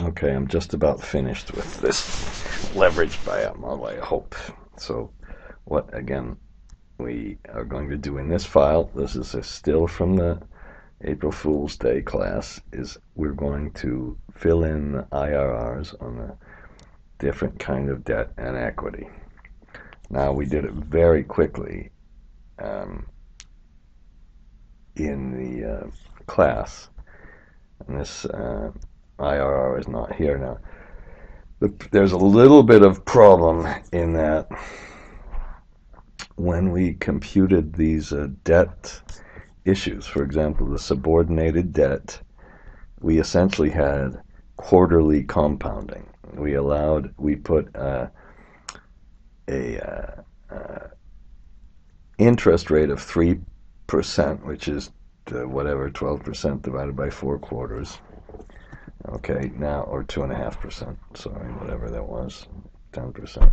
Okay, I'm just about finished with this leverage buyout model, I hope. So what, again, we are going to do in this file, this is a still from the April Fool's Day class, is we're going to fill in the IRRs on the different kind of debt and equity. Now, we did it very quickly um, in the uh, class, and this uh, IRR is not here now. But there's a little bit of problem in that when we computed these uh, debt issues, for example, the subordinated debt, we essentially had quarterly compounding. We allowed, we put uh, a uh, uh interest rate of 3%, which is whatever, 12% divided by four quarters. Okay, now, or 2.5%, sorry, whatever that was, 10%.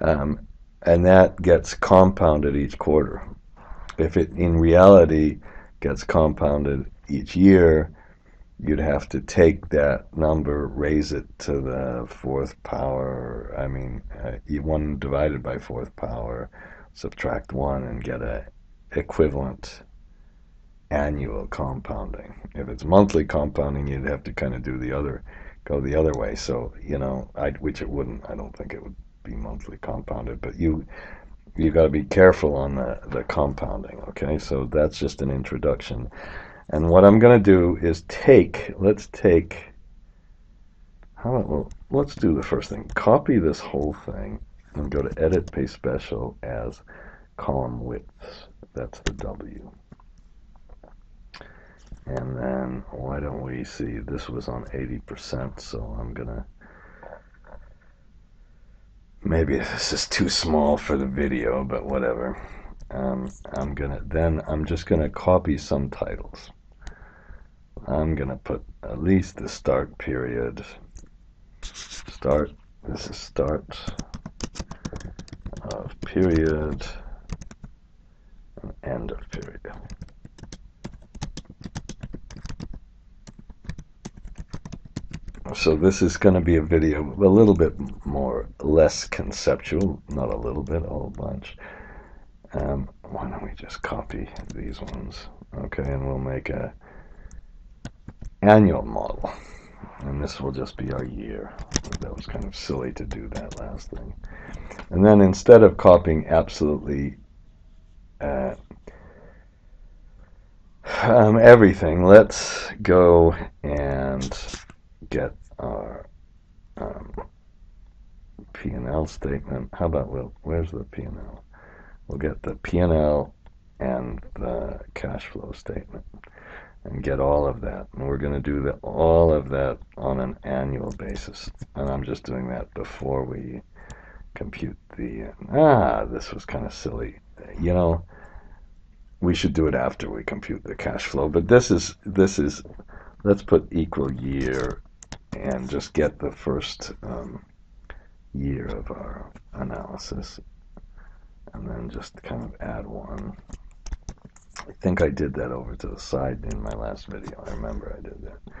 Um, and that gets compounded each quarter. If it in reality gets compounded each year, you'd have to take that number, raise it to the fourth power. I mean, uh, one divided by fourth power, subtract one, and get a equivalent annual compounding. If it's monthly compounding, you'd have to kind of do the other, go the other way. So you know, I which it wouldn't. I don't think it would be monthly compounded, but you you got to be careful on the the compounding. Okay, so that's just an introduction. And what I'm going to do is take. Let's take. How about, well, let's do the first thing. Copy this whole thing and go to Edit Paste Special as column widths. That's the W. And then why don't we see this was on 80%, so I'm gonna maybe this is too small for the video, but whatever. Um, I'm gonna then I'm just gonna copy some titles. I'm gonna put at least the start period. Start. This is start of period. End of period. So this is going to be a video a little bit more, less conceptual, not a little bit, a whole bunch. Um, why don't we just copy these ones? Okay, and we'll make a annual model. And this will just be our year. That was kind of silly to do that last thing. And then instead of copying absolutely uh, um, everything, let's go and get our um, P&L statement. How about, we'll, where's the P&L? We'll get the P&L and the cash flow statement and get all of that. And we're going to do the, all of that on an annual basis. And I'm just doing that before we compute the, ah, this was kind of silly. You know, we should do it after we compute the cash flow. But this is, this is, let's put equal year and just get the first um, year of our analysis and then just kind of add one. I think I did that over to the side in my last video. I remember I did that.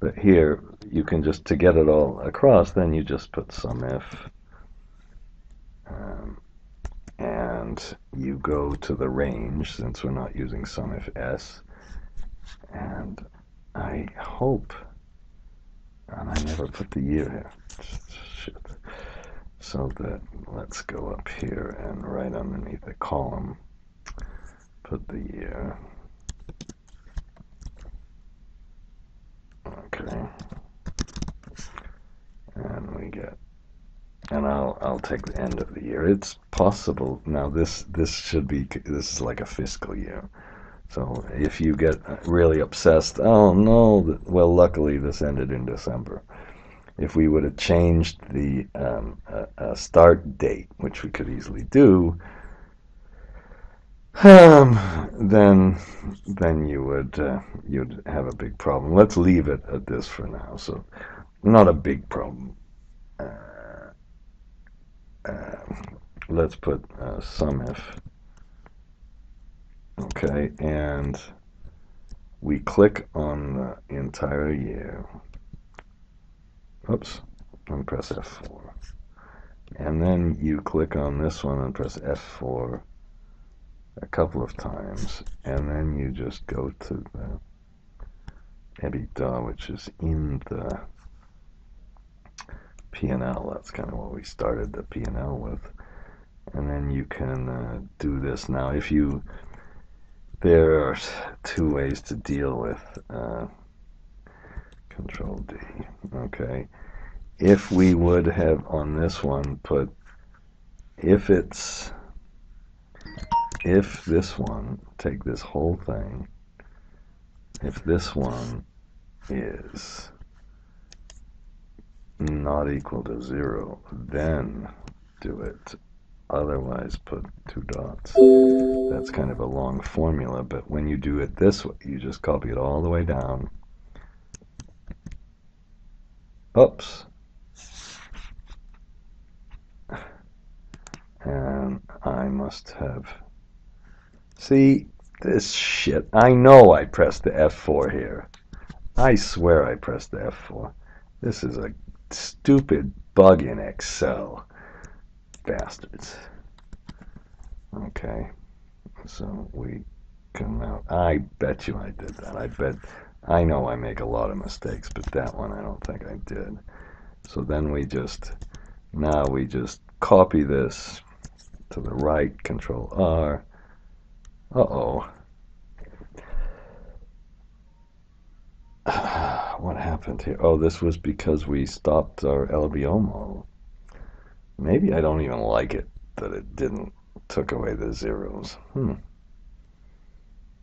But here, you can just, to get it all across, then you just put SUMIF. Um, and you go to the range, since we're not using SUMIF S. And I hope and I never put the year here. Shit. So that let's go up here and right underneath the column, put the year. Okay. And we get and I'll I'll take the end of the year. It's possible now. This this should be this is like a fiscal year. So if you get really obsessed, oh no, well, luckily this ended in December. If we would have changed the um, uh, start date, which we could easily do, um, then then you would uh, you'd have a big problem. Let's leave it at this for now. So not a big problem. Uh, uh let's put uh, SUMIF Okay, and we click on the entire year. oops, and press F4. And then you click on this one and press F4 a couple of times, and then you just go to the EBITDA, which is in the P&L. That's kind of what we started the P&L with. And then you can uh, do this. Now, if you, there are two ways to deal with uh, Control D. Okay. If we would have on this one put, if it's, if this one, take this whole thing, if this one is not equal to zero, then do it. Otherwise, put two dots. That's kind of a long formula, but when you do it this way, you just copy it all the way down. Oops. And I must have... See, this shit. I know I pressed the F4 here. I swear I pressed the F4. This is a stupid bug in Excel. Bastards. Okay. So we come out. I bet you I did that. I bet. I know I make a lot of mistakes, but that one I don't think I did. So then we just, now we just copy this to the right, Control R. Uh-oh. what happened here? Oh, this was because we stopped our LBO model. Maybe I don't even like it that it didn't took away the zeros. Hmm.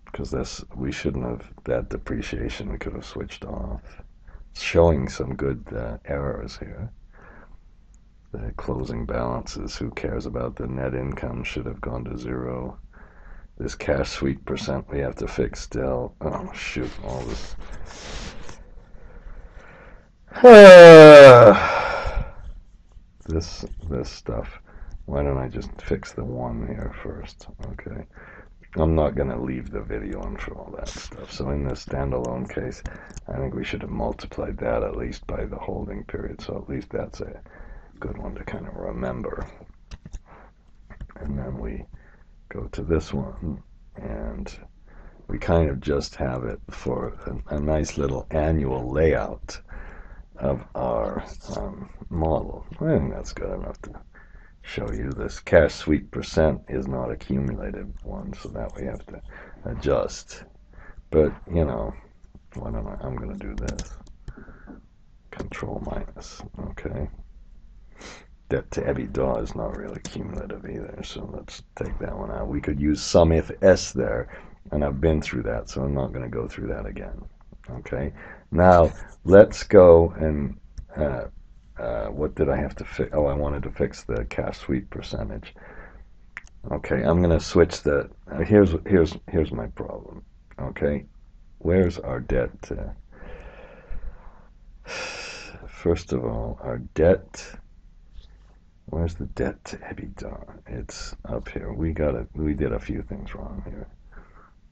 Because this, we shouldn't have, that depreciation we could have switched off. It's showing some good uh, errors here. The closing balances, who cares about the net income, should have gone to zero. This cash sweep percent we have to fix still. Oh, shoot, all this. this, this stuff. Why don't I just fix the one here first? Okay. I'm not going to leave the video on for all that stuff. So in this standalone case, I think we should have multiplied that at least by the holding period. So at least that's a good one to kind of remember. And then we go to this one and we kind of just have it for a, a nice little annual layout of our um, model. I think that's good enough to show you this cash sweep percent is not a cumulative one, so that we have to adjust. But, you know, why don't I, I'm going to do this. Control minus, okay. Debt to EBITDA is not really cumulative either, so let's take that one out. We could use some if S there, and I've been through that, so I'm not going to go through that again. Okay, now let's go and uh, uh, what did I have to fix? Oh, I wanted to fix the cash sweep percentage. Okay, I'm gonna switch the. Uh, here's here's here's my problem. Okay, where's our debt? Uh, first of all, our debt. Where's the debt to EBITDA? It's up here. We got it. We did a few things wrong here.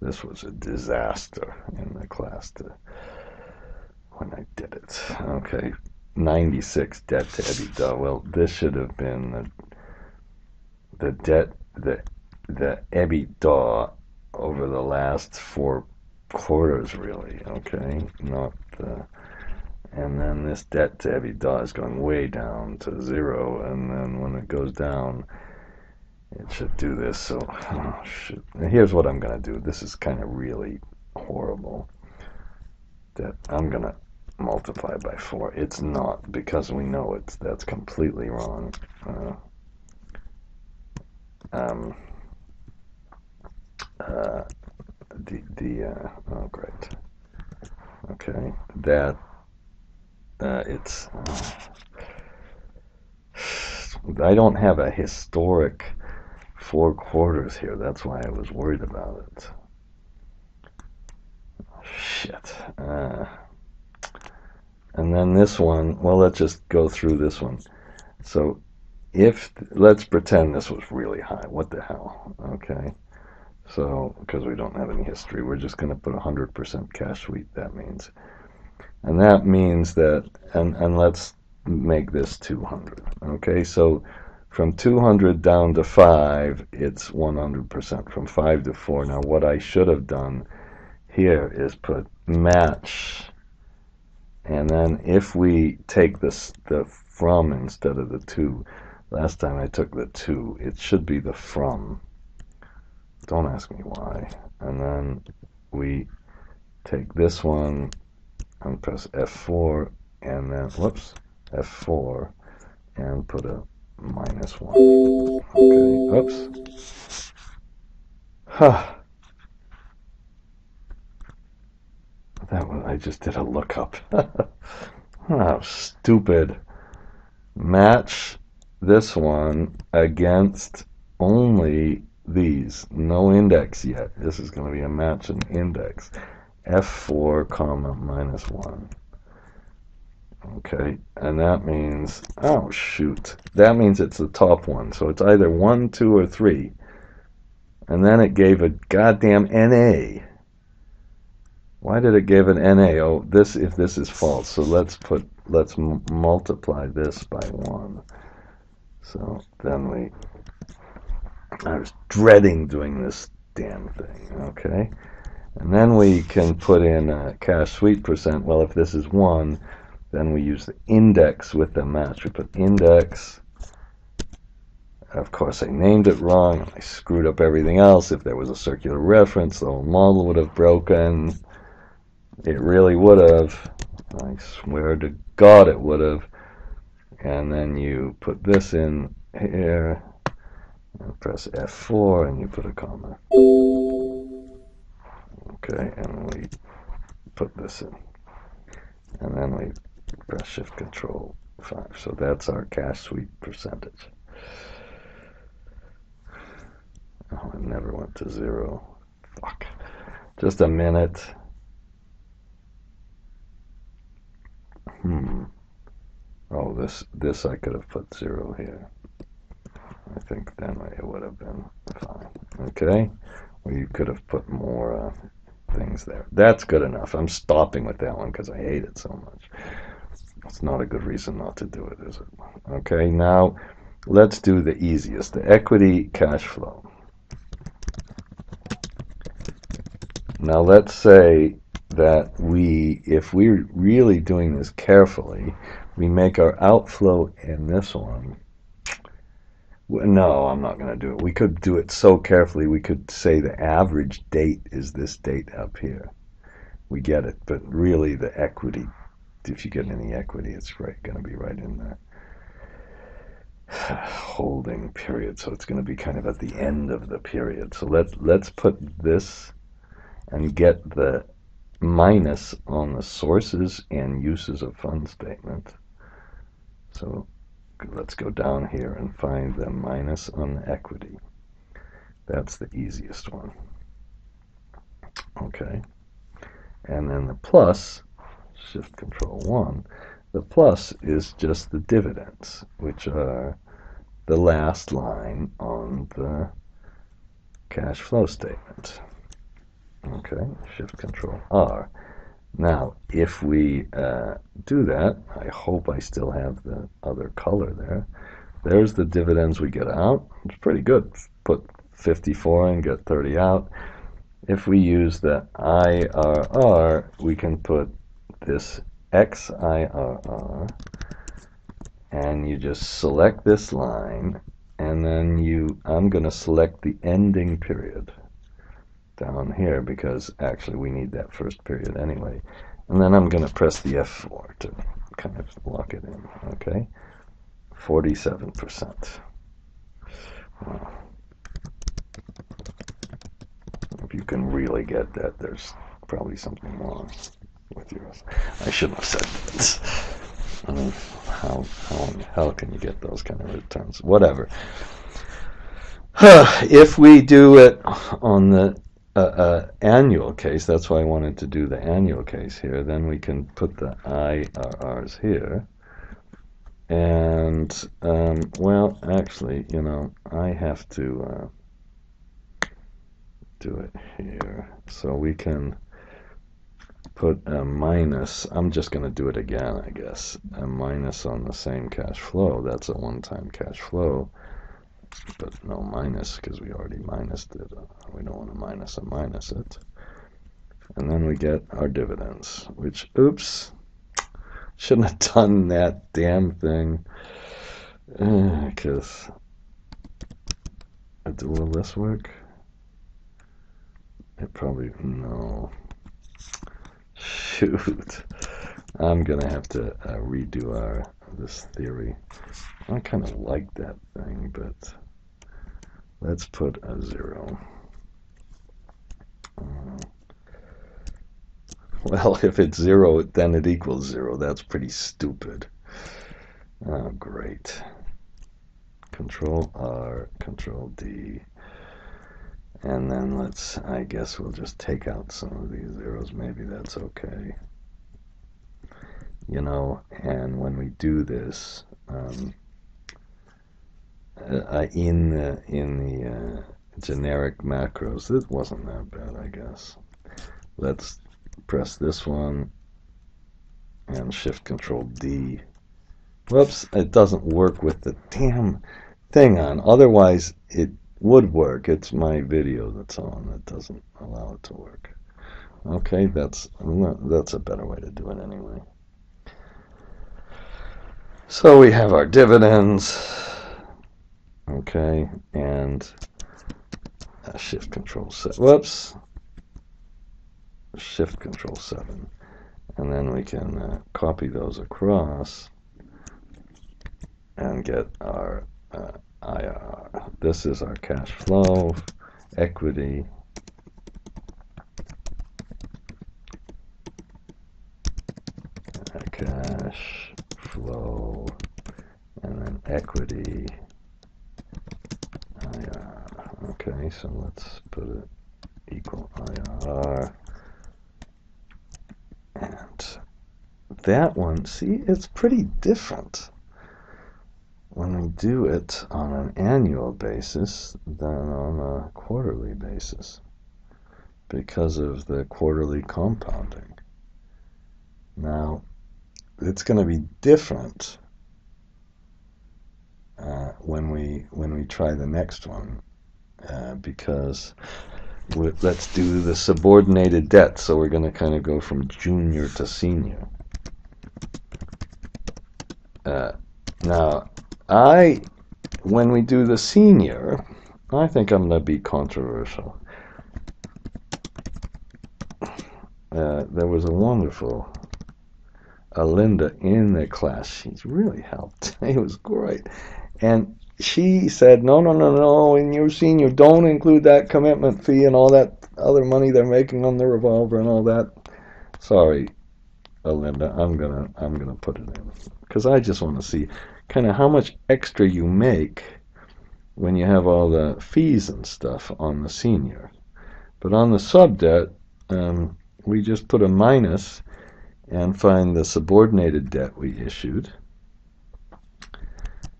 This was a disaster in the class to, when I did it. Okay, 96 debt to EBITDA. Well, this should have been the, the debt, the, the EBITDA over the last four quarters, really, okay? Not the, and then this debt to EBITDA is going way down to zero, and then when it goes down, it should do this. So, oh, here's what I'm going to do. This is kind of really horrible. That I'm going to multiply by 4. It's not, because we know it's that's completely wrong. Uh, um, uh, the, the uh, oh, great. Okay, that, uh, it's, uh, I don't have a historic four quarters here. That's why I was worried about it. Shit. Uh, and then this one, well, let's just go through this one. So if, let's pretend this was really high. What the hell? Okay. So, because we don't have any history, we're just going to put 100% cash sweep, that means. And that means that, and, and let's make this 200. Okay, so from 200 down to 5, it's 100%. From 5 to 4. Now, what I should have done here is put match. And then if we take this the from instead of the to, last time I took the to, it should be the from. Don't ask me why. And then we take this one and press F4 and then, whoops, F4 and put a minus 1. Okay, oops. Huh. That one, I just did a lookup. How stupid. Match this one against only these. No index yet. This is going to be a match and index. F4 comma minus 1. Okay, and that means, oh shoot, that means it's the top one. So it's either 1, 2, or 3. And then it gave a goddamn NA. Why did it give an NA? Oh, this if this is false. So let's put, let's multiply this by 1. So then we, I was dreading doing this damn thing, okay? And then we can put in a cash sweep percent. Well, if this is 1, then we use the index with the match. We put index. Of course, I named it wrong. I screwed up everything else. If there was a circular reference, the whole model would have broken. It really would have. I swear to God it would have. And then you put this in here. And press F4 and you put a comma. Okay, and we put this in. And then we press shift control 5 so that's our cash sweep percentage. Oh it never went to zero. Fuck. Just a minute. Hmm. Oh this this I could have put zero here. I think then it would have been fine. Okay. Well you could have put more uh, things there. That's good enough. I'm stopping with that one because I hate it so much it's not a good reason not to do it, is it? Okay, now let's do the easiest, the equity cash flow. Now let's say that we, if we're really doing this carefully, we make our outflow in this one. No, I'm not going to do it. We could do it so carefully, we could say the average date is this date up here. We get it, but really the equity if you get any equity, it's right going to be right in that holding period. So it's going to be kind of at the end of the period. So let's let's put this and get the minus on the sources and uses of fund statement. So let's go down here and find the minus on the equity. That's the easiest one. Okay. And then the plus Shift Control 1. The plus is just the dividends, which are the last line on the cash flow statement. Okay, Shift Control R. Now, if we uh, do that, I hope I still have the other color there. There's the dividends we get out. It's pretty good. Put 54 in, get 30 out. If we use the IRR, we can put this XIRR and you just select this line and then you I'm going to select the ending period down here because actually we need that first period anyway. And then I'm going to press the F4 to kind of lock it in okay? 47% wow. if you can really get that there's probably something wrong with yours. I shouldn't have said that. I mean, how, how the hell can you get those kind of returns? Whatever. if we do it on the uh, uh, annual case, that's why I wanted to do the annual case here, then we can put the IRRs here. And, um, well, actually, you know, I have to uh, do it here. So we can put a minus. I'm just going to do it again, I guess. A minus on the same cash flow. That's a one-time cash flow, but no minus because we already minused it. We don't want to minus a minus it. And then we get our dividends, which, oops, shouldn't have done that damn thing. Because, uh, will this work? It probably, no. Shoot. I'm going to have to uh, redo our this theory. I kind of like that thing, but let's put a zero. Uh, well, if it's zero, then it equals zero. That's pretty stupid. Oh, great. Control R, Control D. And then let's, I guess we'll just take out some of these zeros. Maybe that's okay. You know, and when we do this, um, uh, in the, in the uh, generic macros, this wasn't that bad, I guess. Let's press this one and shift control D. Whoops, it doesn't work with the damn thing on. Otherwise, it would work. It's my video that's on that doesn't allow it to work. Okay, that's that's a better way to do it anyway. So we have our dividends. Okay, and shift control set. Whoops. Shift Control 7. And then we can uh, copy those across and get our uh, IRR. Uh, this is our cash flow, equity, cash flow, and then equity IRR. Uh, okay, so let's put it equal IRR. And that one, see, it's pretty different when we do it on an annual basis than on a quarterly basis because of the quarterly compounding. Now, it's going to be different uh, when we when we try the next one uh, because let's do the subordinated debt. So we're going to kind of go from junior to senior. Uh, now, I, when we do the senior, I think I'm going to be controversial. Uh, there was a wonderful Alinda in the class. She's really helped. it was great. And she said, no, no, no, no, in your senior, don't include that commitment fee and all that other money they're making on the revolver and all that. Sorry, Alinda, I'm gonna I'm gonna put it in because I just want to see kind of how much extra you make when you have all the fees and stuff on the senior. But on the sub debt, um, we just put a minus and find the subordinated debt we issued.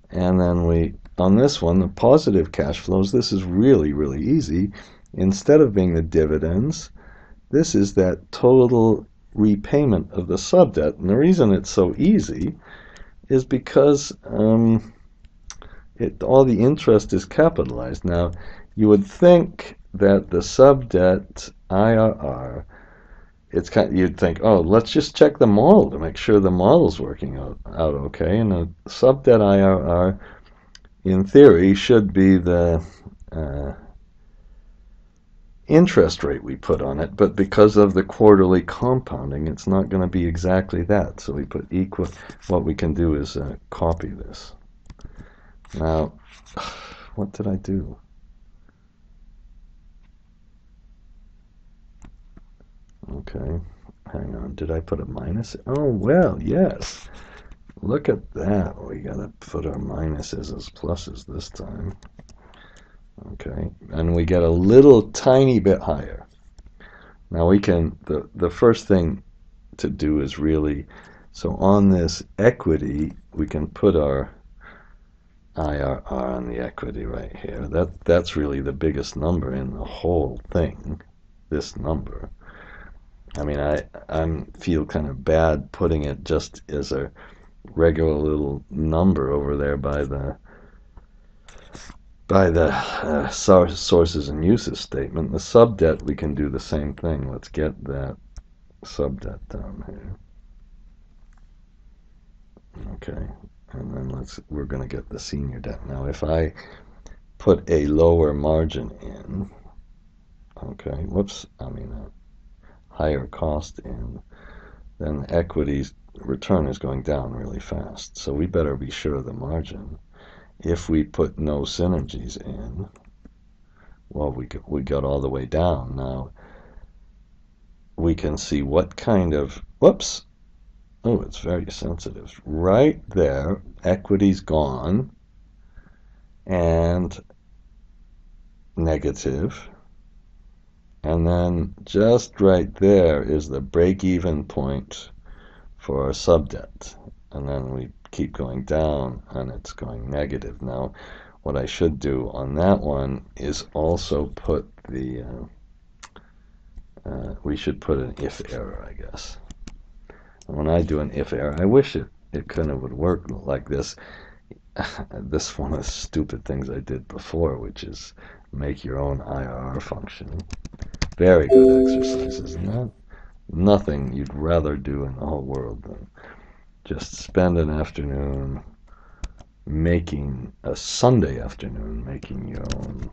And then we, on this one, the positive cash flows, this is really, really easy. Instead of being the dividends, this is that total repayment of the sub debt. And the reason it's so easy is because um, it, all the interest is capitalized. Now, you would think that the sub debt IRR, it's kind you'd think, oh, let's just check the model to make sure the model's working out, out okay. And the sub debt IRR, in theory, should be the uh, interest rate we put on it, but because of the quarterly compounding, it's not going to be exactly that. So we put equal. What we can do is uh, copy this. Now, what did I do? Okay, hang on. Did I put a minus? Oh, well, yes. Look at that. We got to put our minuses as pluses this time. Okay, and we get a little tiny bit higher. Now we can, the, the first thing to do is really, so on this equity, we can put our IRR on the equity right here. That That's really the biggest number in the whole thing, this number. I mean, I I feel kind of bad putting it just as a regular little number over there by the by the uh, sources and uses statement. The subdebt, we can do the same thing. Let's get that subdebt down here. Okay, and then let's we're going to get the senior debt. Now, if I put a lower margin in, okay, whoops, I mean a higher cost in, then equities return is going down really fast. So we better be sure of the margin. If we put no synergies in, well, we got, we got all the way down. Now we can see what kind of, whoops, oh, it's very sensitive. Right there, equity's gone and negative. And then just right there is the break-even point for our subdebt. And then we keep going down and it's going negative. Now, what I should do on that one is also put the, uh, uh, we should put an if error, I guess. And when I do an if error, I wish it, it kind of would work like this. this one of the stupid things I did before, which is make your own IRR function. Very good exercise, isn't that? nothing you'd rather do in the whole world than just spend an afternoon making a Sunday afternoon making your own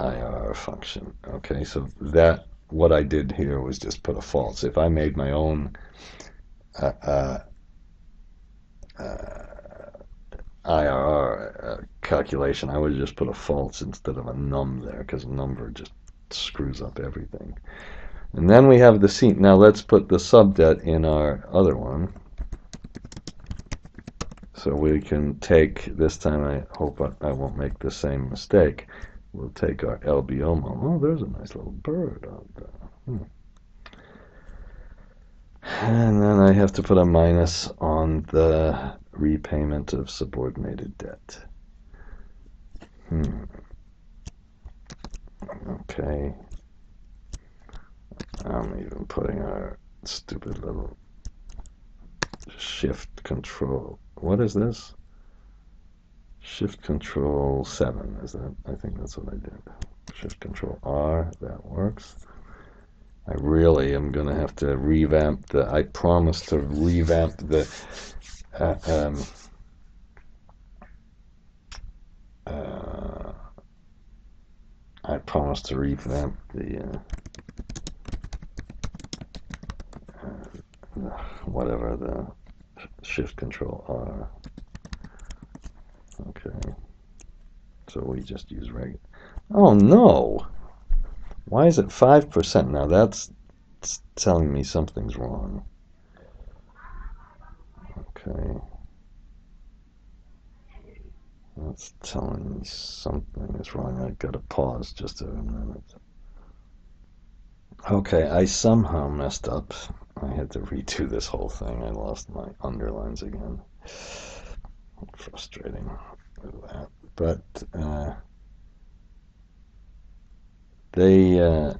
uh, IR function. Okay, so that what I did here was just put a false. If I made my own uh, uh, uh IRR uh, calculation, I would just put a false instead of a num there because a number just screws up everything. And then we have the seat. Now let's put the subdebt in our other one. So we can take, this time I hope I, I won't make the same mistake. We'll take our LBO moment. Oh, there's a nice little bird out there. Hmm. And then I have to put a minus on the repayment of subordinated debt. Hmm. Okay. I'm even putting our stupid little shift control. What is this? Shift control 7. Is that? I think that's what I did. Shift control R. That works. I really am going to have to revamp the. I promise to revamp the. Uh, um, uh, I promise to revamp the. Uh, whatever the shift control R. Okay. So we just use regular. Oh no! Why is it 5% now? That's telling me something's wrong. Okay. That's telling me something is wrong. I've got to pause just a minute. Okay, I somehow messed up. I had to redo this whole thing. I lost my underlines again. Frustrating that. But uh, they uh,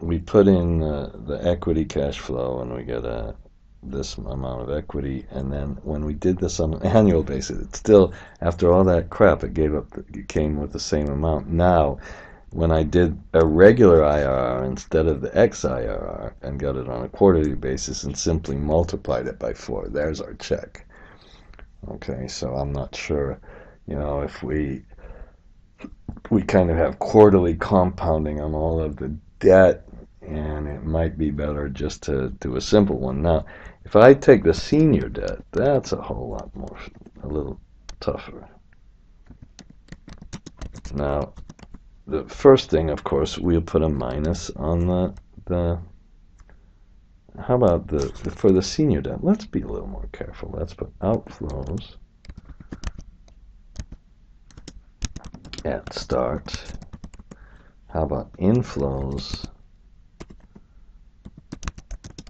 we put in uh, the equity cash flow and we get a this amount of equity and then when we did this on an annual basis it still after all that crap it gave up it came with the same amount now when I did a regular IRR instead of the XIRR and got it on a quarterly basis and simply multiplied it by four. There's our check. Okay, so I'm not sure, you know, if we we kind of have quarterly compounding on all of the debt and it might be better just to do a simple one. Now, if I take the senior debt, that's a whole lot more, a little tougher. Now, the first thing, of course, we'll put a minus on the, the how about the, the, for the senior debt? Let's be a little more careful. Let's put outflows at start. How about inflows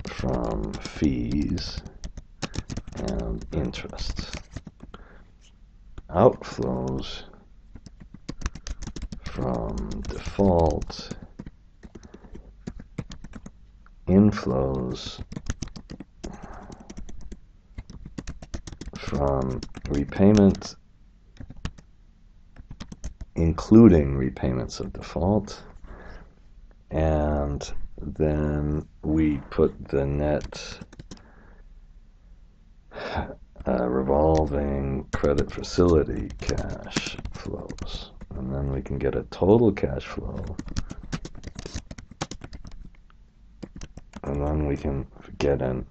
from fees and interest? Outflows from default inflows from repayment including repayments of default and then we put the net uh, revolving credit facility cash flows and then we can get a total cash flow and then we can get an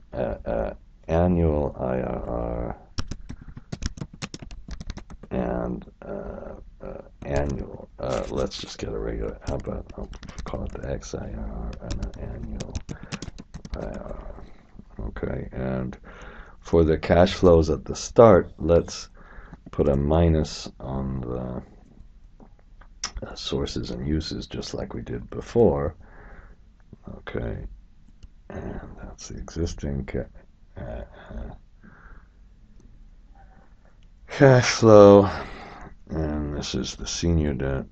annual IRR and uh, annual. Uh, let's just get a regular. How about I'll call it the XIRR and an annual IRR. Okay, and for the cash flows at the start, let's put a minus sources and uses just like we did before. Okay, and that's the existing uh, cash flow, and this is the senior debt.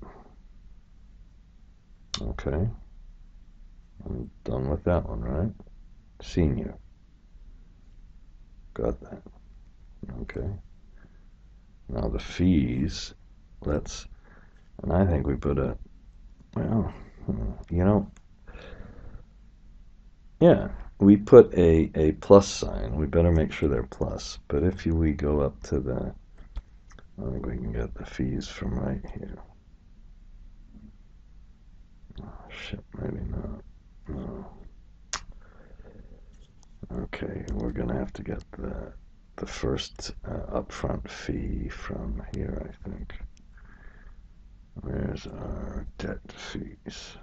Okay, I'm done with that one, right? Senior. Got that. Okay. Now the fees, let's, and I think we put a, well, you know, yeah, we put a, a plus sign. We better make sure they're plus. But if we go up to the, I think we can get the fees from right here. Oh, shit, maybe not. No. Okay, we're going to have to get the the first uh, upfront fee from here, I think. Where's our debt fees?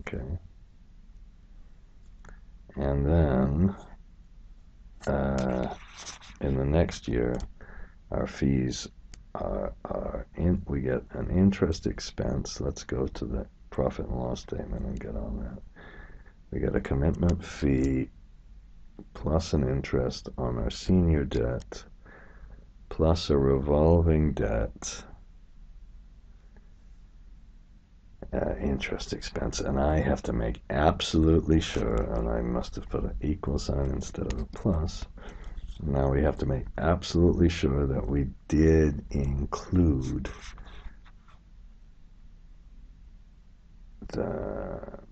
Okay. And then uh, in the next year, our fees are, are in, we get an interest expense. Let's go to the profit and loss statement and get on that. We get a commitment fee plus an interest on our senior debt plus a revolving debt uh, interest expense and I have to make absolutely sure and I must have put an equal sign instead of a plus now we have to make absolutely sure that we did include the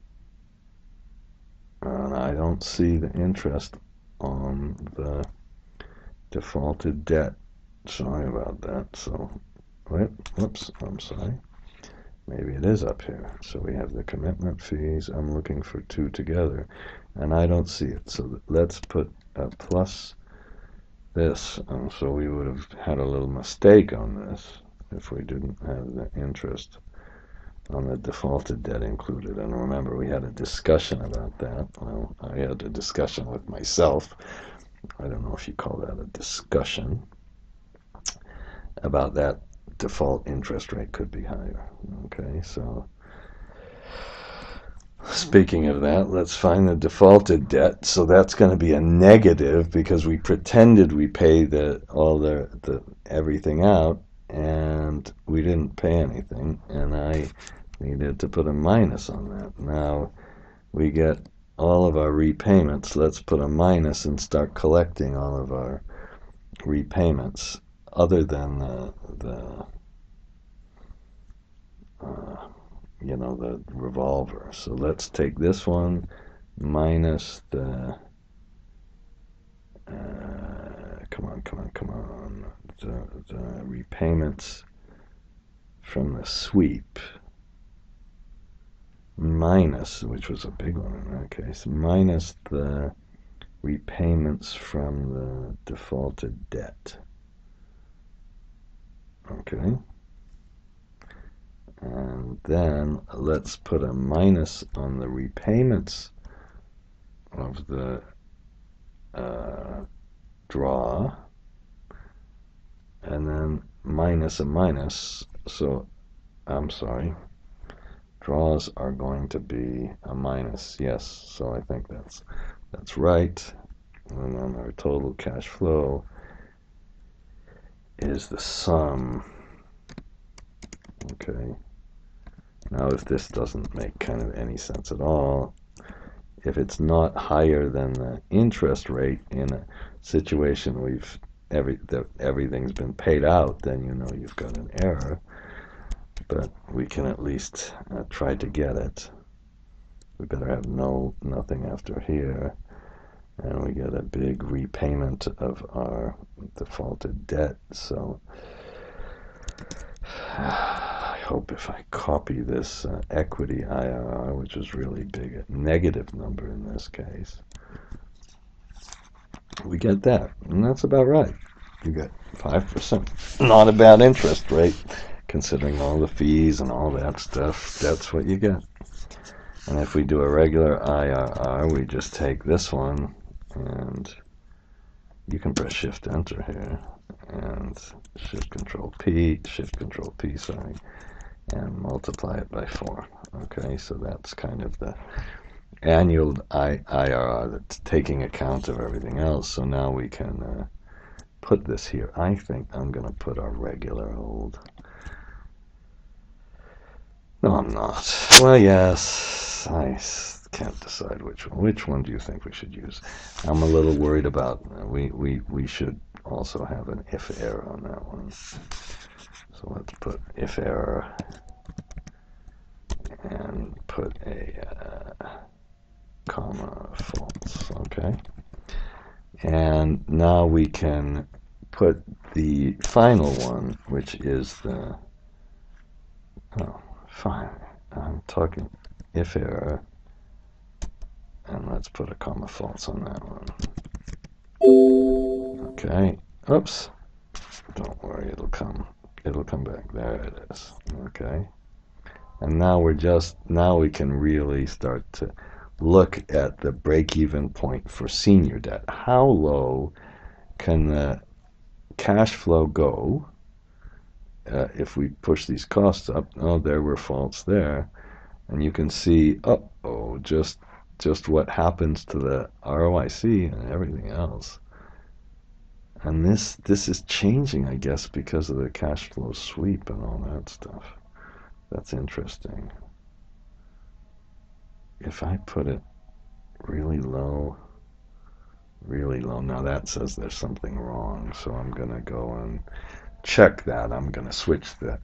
and I don't see the interest on the defaulted debt. Sorry about that. So, wait, whoops, I'm sorry. Maybe it is up here. So we have the commitment fees. I'm looking for two together, and I don't see it. So let's put a plus this. Um, so we would have had a little mistake on this if we didn't have the interest on the defaulted debt included. And remember, we had a discussion about that. Well, I had a discussion with myself. I don't know if you call that a discussion about that default interest rate could be higher. Okay, so speaking of that, let's find the defaulted debt. So that's going to be a negative because we pretended we paid the all the, the everything out and we didn't pay anything and I needed to put a minus on that. Now we get all of our repayments. Let's put a minus and start collecting all of our repayments other than the, the uh, you know, the revolver. So let's take this one minus the, uh, come on, come on, come on, the, the repayments from the sweep minus, which was a big one in that case, minus the repayments from the defaulted debt. Okay. And then let's put a minus on the repayments of the uh, draw. And then minus a minus. So, I'm sorry. Draws are going to be a minus. Yes, so I think that's that's right. And then our total cash flow is the sum. Okay. Now, if this doesn't make kind of any sense at all, if it's not higher than the interest rate in a situation we've every the, everything's been paid out, then you know you've got an error. But we can at least uh, try to get it. We better have no nothing after here, and we get a big repayment of our defaulted debt. So. I hope if I copy this uh, equity IRR, which is really big, a negative number in this case, we get that. And that's about right. You get 5%. Not a bad interest rate, considering all the fees and all that stuff. That's what you get. And if we do a regular IRR, we just take this one and you can press Shift Enter here and Shift Control P, Shift Control P, sorry, and multiply it by 4. Okay, so that's kind of the annual I, IRR that's taking account of everything else. So now we can uh, put this here. I think I'm going to put our regular old. No, I'm not. Well, yes, I can't decide which one. Which one do you think we should use? I'm a little worried about. Uh, we we we should also have an if error on that one. So let's put if error and put a uh, comma false. Okay. And now we can put the final one, which is the oh fine. I'm talking if error and let's put a comma false on that one. Okay. Oops. Don't worry, it'll come. It'll come back. There it is. Okay. And now we're just, now we can really start to look at the break-even point for senior debt. How low can the cash flow go uh, if we push these costs up? Oh, there were faults there. And you can see, uh-oh, just just what happens to the ROIC and everything else. And this this is changing, I guess, because of the cash flow sweep and all that stuff. That's interesting. If I put it really low, really low, now that says there's something wrong, so I'm going to go and check that. I'm going to switch the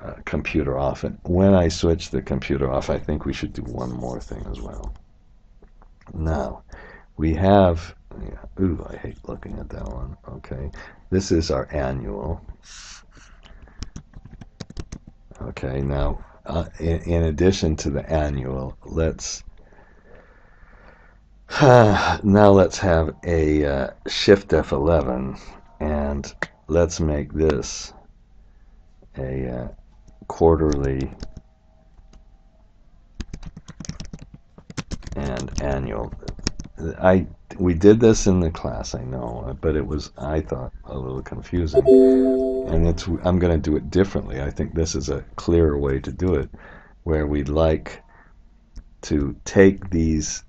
uh, computer off. And when I switch the computer off, I think we should do one more thing as well. Now, we have, yeah, ooh, I hate looking at that one. Okay, this is our annual. Okay, now, uh, in, in, addition to the annual, let's, now let's have a uh, Shift F11 and let's make this a uh, quarterly and annual. I we did this in the class, I know, but it was I thought a little confusing, and it's I'm going to do it differently. I think this is a clearer way to do it, where we'd like to take these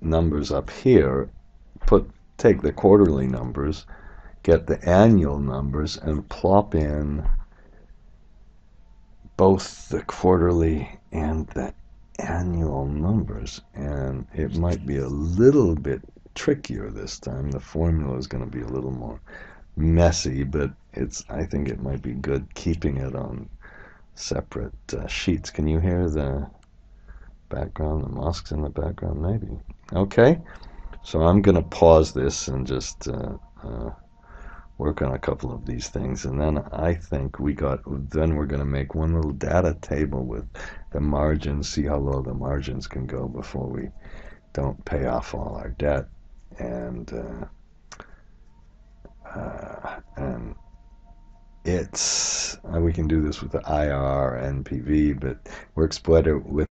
numbers up here, put take the quarterly numbers, get the annual numbers, and plop in both the quarterly and the annual numbers, and it might be a little bit trickier this time. The formula is going to be a little more messy, but it's I think it might be good keeping it on separate uh, sheets. Can you hear the background, the mosques in the background? Maybe. Okay, so I'm going to pause this and just uh, uh, work on a couple of these things. And then I think we got then we're going to make one little data table with the margins see how low the margins can go before we don't pay off all our debt. And uh, uh, and it's uh, we can do this with the IR NPV but works better with